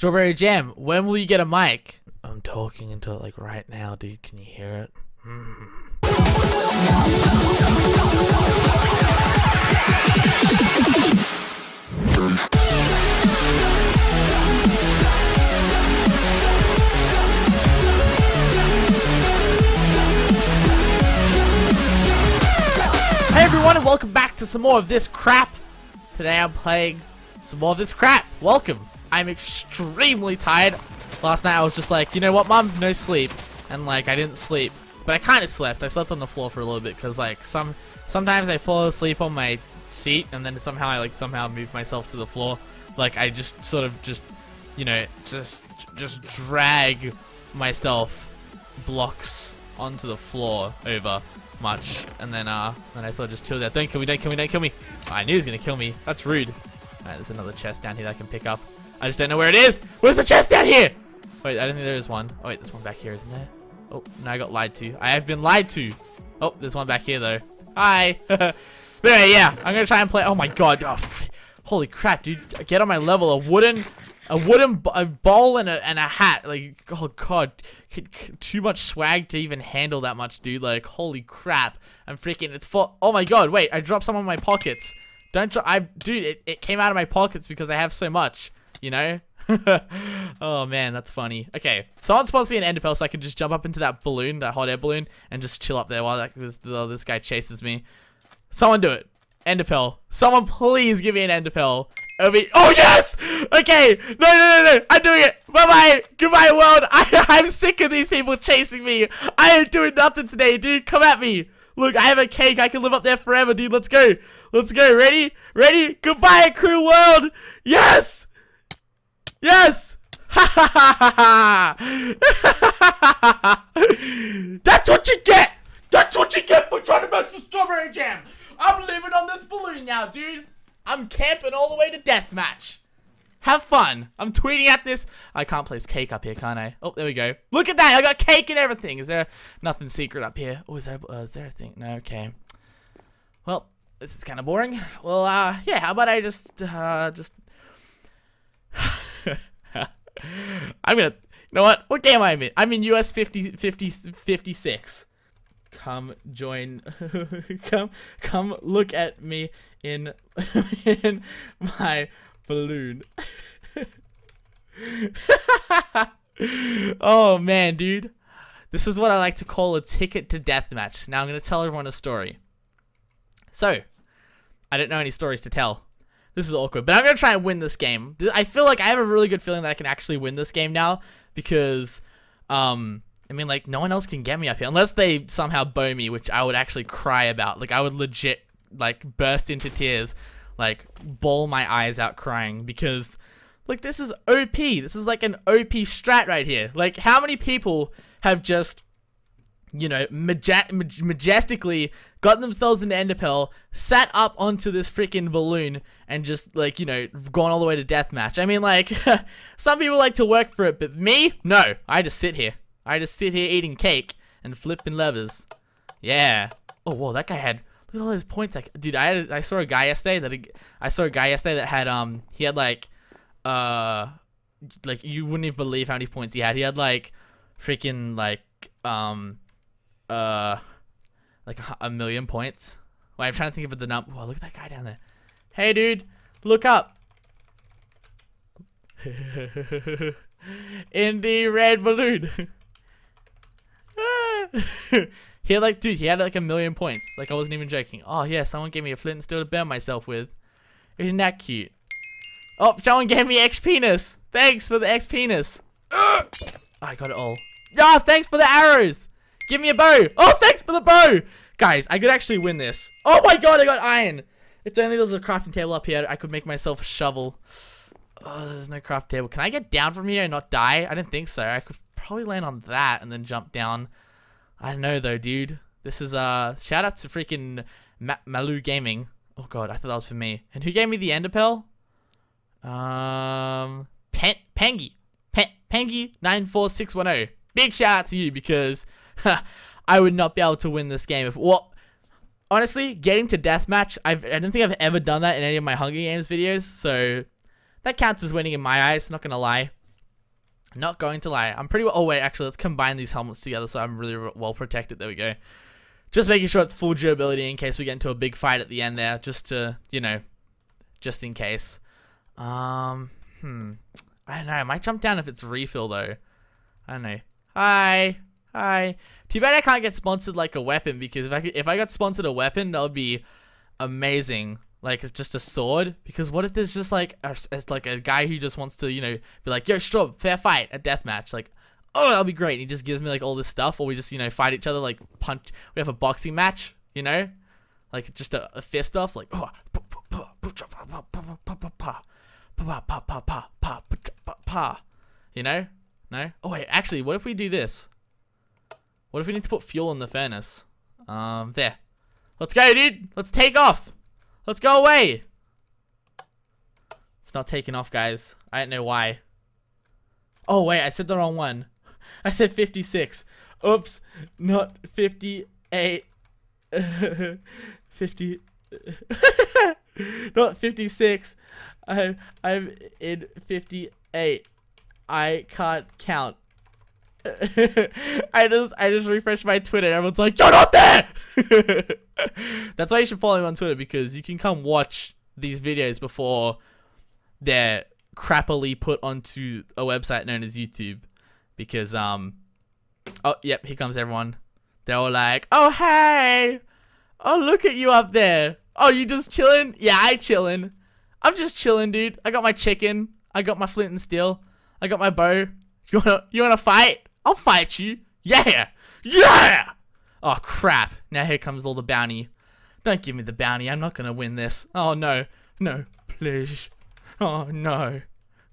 Strawberry Jam, when will you get a mic? I'm talking into it like right now, dude. Can you hear it? Mm. Hey everyone, and welcome back to some more of this crap. Today I'm playing some more of this crap. Welcome. I'm extremely tired. Last night I was just like, you know what, mom? No sleep. And like, I didn't sleep. But I kind of slept. I slept on the floor for a little bit because like, some sometimes I fall asleep on my seat and then somehow I like somehow move myself to the floor. Like, I just sort of just, you know, just just drag myself blocks onto the floor over much, and then uh, then I sort of just chill there. Don't kill me! Don't kill me! Don't kill me! I knew he was gonna kill me. That's rude. There's another chest down here that I can pick up. I just don't know where it is. Where's the chest down here? Wait, I don't think there is one. Oh wait, there's one back here, isn't there? Oh, no, I got lied to. I have been lied to. Oh, there's one back here though. Hi. but anyway, yeah, I'm gonna try and play. Oh my god! Oh, holy crap, dude! Get on my level. A wooden a wooden a bowl and a, and a hat. Like, oh god, too much swag to even handle that much, dude. Like, holy crap, I'm freaking. It's full. Oh my god, wait, I dropped some of my pockets. Don't drop. I, dude, it, it came out of my pockets because I have so much. You know. oh man, that's funny. Okay, someone's supposed to be an ender pearl, so I can just jump up into that balloon, that hot air balloon, and just chill up there while like, this, this guy chases me. Someone do it. Ender Enderpearl. Someone please give me an Enderpearl. It'll be- oh yes! Okay! No, no, no, no! I'm doing it! Bye-bye! Goodbye, world! I, I'm sick of these people chasing me! I ain't doing nothing today, dude! Come at me! Look, I have a cake. I can live up there forever, dude. Let's go. Let's go. Ready? Ready? Goodbye, crew world! Yes! Yes! Ha ha ha ha ha! That's what you get! That's what you get for trying to mess with Strawberry Jam! I'm living on this balloon now, dude! I'm camping all the way to deathmatch. Have fun. I'm tweeting at this. I can't place cake up here, can't I? Oh, there we go. Look at that. I got cake and everything. Is there nothing secret up here? Oh, is there, uh, is there a thing? No, okay. Well, this is kind of boring. Well, uh, yeah, how about I just, uh, just... I'm gonna... You know what? What game am I in? I'm in US 50, 50, 56. Come join... come, come look at me in, in my balloon. oh man, dude. This is what I like to call a ticket to deathmatch. Now I'm to tell everyone a story. So, I don't know any stories to tell. This is awkward, but I'm to try and win this game. I feel like I have a really good feeling that I can actually win this game now because, um, I mean, like, no one else can get me up here unless they somehow bow me, which I would actually cry about. Like, I would legit, like, burst into tears, like, bawl my eyes out crying because, like, this is OP. This is like an OP strat right here. Like, how many people have just you know, maja maj majestically got themselves into Enderpearl, sat up onto this freaking balloon, and just, like, you know, gone all the way to deathmatch. I mean, like, some people like to work for it, but me? No. I just sit here. I just sit here eating cake and flipping levers. Yeah. Oh, whoa, that guy had, look at all those points. Like, dude, I had, I saw a guy yesterday that, I saw a guy yesterday that had, um, he had, like, uh, like, you wouldn't even believe how many points he had. He had, like, freaking, like, um, uh like a, million points. Wait, I'm trying to think of the number. Whoa, look at that guy down there. Hey, dude, look up. In the red balloon. he had like, dude, he had like a million points. Like I wasn't even joking. Oh yeah, someone gave me a flint and steel to burn myself with. Isn't that cute? Oh, someone gave me X penis. Thanks for the X penis. I got it all. Oh, thanks for the arrows. Give me a bow. Oh, thanks for the bow. Guys, I could actually win this. Oh my god, I got iron. If only there was a crafting table up here, I could make myself a shovel. Oh, there's no craft table. Can I get down from here and not die? I didn't think so. I could probably land on that and then jump down. I don't know though, dude. This is, uh, shout out to freaking Ma Malu Gaming. Oh god, I thought that was for me. And who gave me the ender pearl? Um, Pen Pengy. Pen Pengy94610. Big shout out to you because I would not be able to win this game if well honestly getting to deathmatch I've I don't think I've ever done that in any of my Hunger Games videos so that counts as winning in my eyes not gonna lie Not going to lie. I'm pretty well. Oh, wait, actually, let's combine these helmets together so I'm really well protected. There we go. Just making sure it's full durability in case we get into a big fight at the end there. Just to, you know, just in case. Um, hmm. I don't know. I might jump down if it's refill, though. I don't know. Hi. Hi. Too bad I can't get sponsored like a weapon because if I if I got sponsored a weapon, that would be amazing. Like it's just a sword. Because what if there's just like a, it's like a guy who just wants to you know be like yo Straub fair fight a death match like oh that'll be great. And he just gives me like all this stuff or we just you know fight each other like punch. We have a boxing match you know like just a, a fist off like oh you know no oh wait actually what if we do this what if we need to put fuel in the furnace? Um, there. Let's go, dude. Let's take off. Let's go away. It's not taking off, guys. I don't know why. Oh, wait. I said the wrong one. I said 56. Oops. Not 58. 50. not 56. I'm, I'm in 58. I can't count. I just I just refreshed my Twitter. And everyone's like, "You're not there." That's why you should follow me on Twitter because you can come watch these videos before they're crappily put onto a website known as YouTube. Because um, oh yep, here comes everyone. They're all like, "Oh hey, oh look at you up there. Oh you just chilling? Yeah, I chilling. I'm just chilling, dude. I got my chicken. I got my flint and steel. I got my bow. You wanna you wanna fight? I'll fight you. Yeah! Yeah! Oh, crap. Now here comes all the bounty. Don't give me the bounty. I'm not gonna win this. Oh, no. No. Please. Oh, no.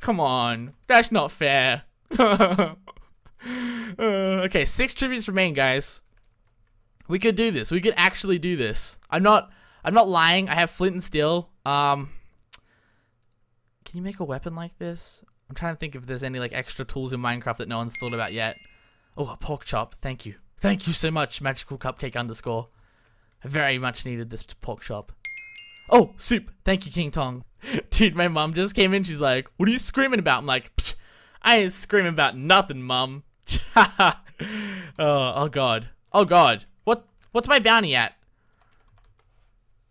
Come on. That's not fair. uh, okay, six tributes remain, guys. We could do this. We could actually do this. I'm not... I'm not lying. I have flint and steel. Um... Can you make a weapon like this? I'm trying to think if there's any like extra tools in Minecraft that no one's thought about yet. Oh, a pork chop. Thank you. Thank you so much, magical cupcake underscore. I very much needed this pork chop. Oh, soup. Thank you, King Tong. Dude, my mom just came in. She's like, what are you screaming about? I'm like, I ain't screaming about nothing, mom. oh, oh, God. Oh, God. What? What's my bounty at?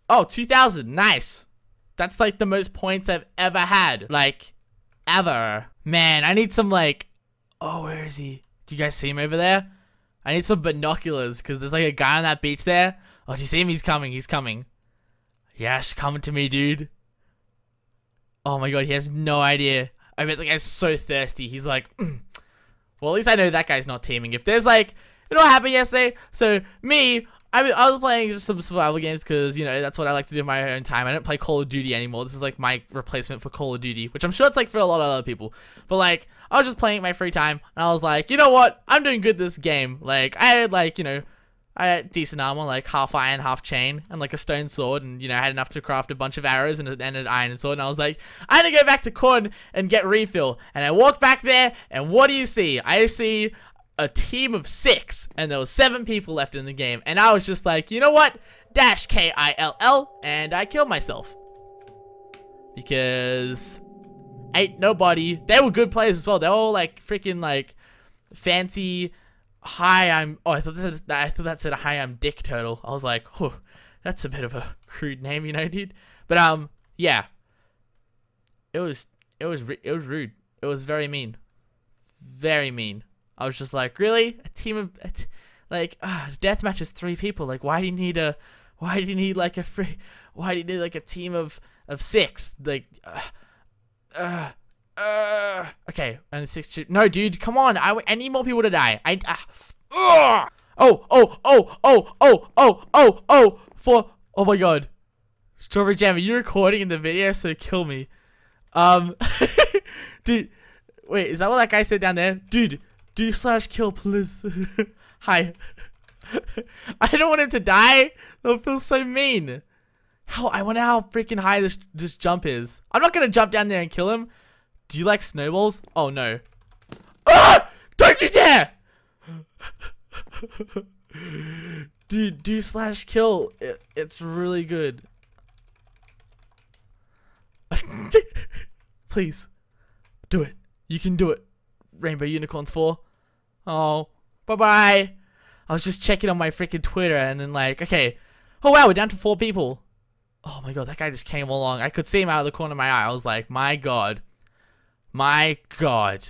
Oh, 2,000. Nice. That's like the most points I've ever had. Like, ever. Man, I need some like, oh, where is he? Do you guys see him over there? I need some binoculars because there's like a guy on that beach there. Oh, do you see him? He's coming. He's coming. Yash, coming to me, dude. Oh my god, he has no idea. I bet the guy's so thirsty. He's like, mm. well, at least I know that guy's not teaming. If there's like, it all happened yesterday? So me, I mean, I was playing just some survival games because you know that's what I like to do in my own time. I don't play Call of Duty anymore. This is like my replacement for Call of Duty, which I'm sure it's like for a lot of other people. But like, I was just playing my free time, and I was like, you know what? I'm doing good this game. Like, I had like you know, I had decent armor, like half iron, half chain, and like a stone sword, and you know, I had enough to craft a bunch of arrows and, and an iron sword. And I was like, I had to go back to Corn and get refill. And I walked back there, and what do you see? I see a team of six, and there was seven people left in the game, and I was just like, you know what? Dash K-I-L-L, and I killed myself. Because ain't nobody, they were good players as well, they were all like freaking like fancy, hi I'm, oh I thought that, I thought that said hi I'm Dick Turtle. I was like, oh, that's a bit of a crude name, you know dude? But um, yeah. It was, it was, it was rude. It was very mean. Very mean. I was just like, really? A team of, a t like, uh, deathmatch is three people. Like, why do you need a, why do you need like a free, why do you need like a team of, of six? Like, uh, uh, uh okay, and six, two, no, dude, come on. I, I need more people to die. I, uh, oh, oh, oh, oh, oh, oh, oh, oh, for, oh my god. Strawberry Jam, are you recording in the video? So kill me. Um, dude, wait, is that what that guy said down there? Dude, do slash kill, please. Hi. I don't want him to die. That feels so mean. How I wonder how freaking high this this jump is. I'm not gonna jump down there and kill him. Do you like snowballs? Oh no. Ah! Don't you dare! Dude, do slash kill. It, it's really good. Please. Do it. You can do it. Rainbow unicorns for. Oh, bye bye. I was just checking on my freaking Twitter and then like, okay, oh wow, we're down to four people. Oh my god, that guy just came along. I could see him out of the corner of my eye. I was like, my god, my god.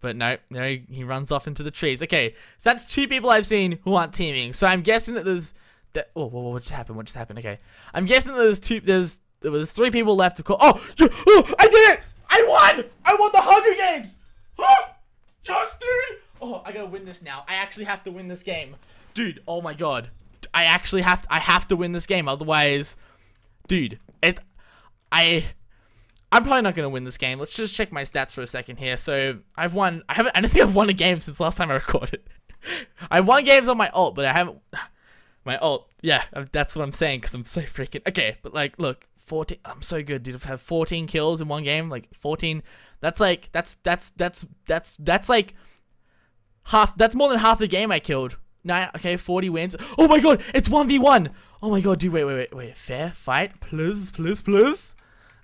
But no, no, he runs off into the trees. Okay, so that's two people I've seen who aren't teaming. So I'm guessing that there's that. Oh, whoa, what just happened? What just happened? Okay, I'm guessing that there's two. There's there was three people left to call. Oh, oh, I did it! I won! I won the Hunger Games! Huh? Just! Oh, I gotta win this now. I actually have to win this game, dude. Oh my god, I actually have. To, I have to win this game. Otherwise, dude, it. I I'm probably not gonna win this game. Let's just check my stats for a second here. So I've won. I haven't. I don't think I've won a game since last time I recorded. I won games on my alt, but I haven't. My alt. Yeah, that's what I'm saying because I'm so freaking okay. But like, look, 14. I'm so good, dude. I've had 14 kills in one game. Like 14. That's like that's that's that's that's that's like half. That's more than half the game I killed. Nine. Okay, 40 wins. Oh my god, it's 1v1. Oh my god, dude. Wait, wait, wait, wait. Fair fight, please, please, please.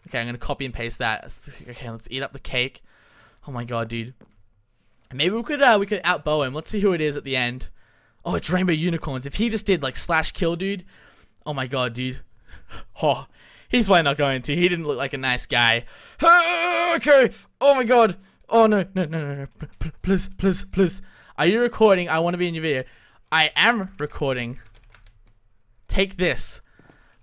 Okay, I'm gonna copy and paste that. Okay, let's eat up the cake. Oh my god, dude. Maybe we could uh we could outbow him. Let's see who it is at the end. Oh, it's Rainbow Unicorns. If he just did like slash kill, dude. Oh my god, dude. Oh, he's probably not going to. He didn't look like a nice guy. Okay. Oh my god. Oh no, no, no, no, no. Please, please, please. Are you recording? I want to be in your video. I am recording. Take this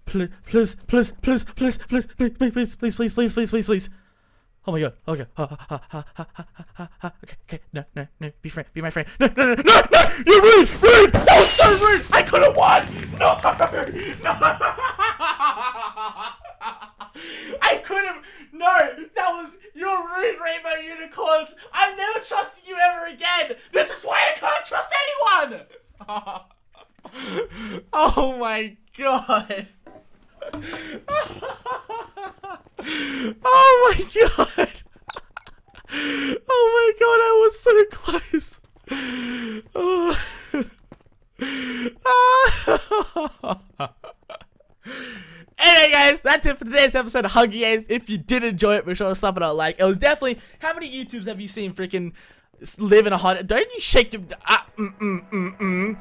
please, please, please, please, please, please, please, please, please, please, please, please, please, please. Oh my god. Okay. Okay. Okay. No. No. No. Be friend. Be my friend. No. No. No. No. No. You're rude. Rude. That was so rude. I could have won. No. No. I could have. No. That was. You're rude, Rainbow Unicorns. I'm never trusting you ever again. This is why I can't trust anyone. oh my god oh my god! Oh my god, I was so close! Ah. Anyway, guys, that's it for today's episode of Hunger Games. If you did enjoy it, make sure to slap it out like. It was definitely. How many YouTubes have you seen freaking live in a hot? Don't you shake your. Ah, mm, mm, mm, mm.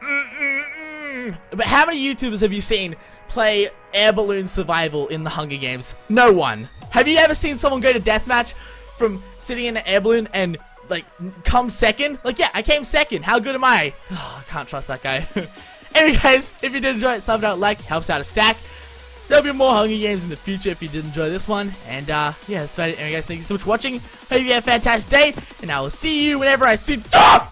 Mm, mm, mm. But how many YouTubers have you seen play air balloon survival in the Hunger Games? No one. Have you ever seen someone go to deathmatch from sitting in an air balloon and like come second? Like yeah, I came second. How good am I? Oh, I can't trust that guy. anyway guys, if you did enjoy it, sub it out, like, helps out a stack. There'll be more Hunger Games in the future if you did enjoy this one. And uh, yeah, that's about it. Anyway guys, thank you so much for watching. Hope you have a fantastic day. And I will see you whenever I see-! Ah!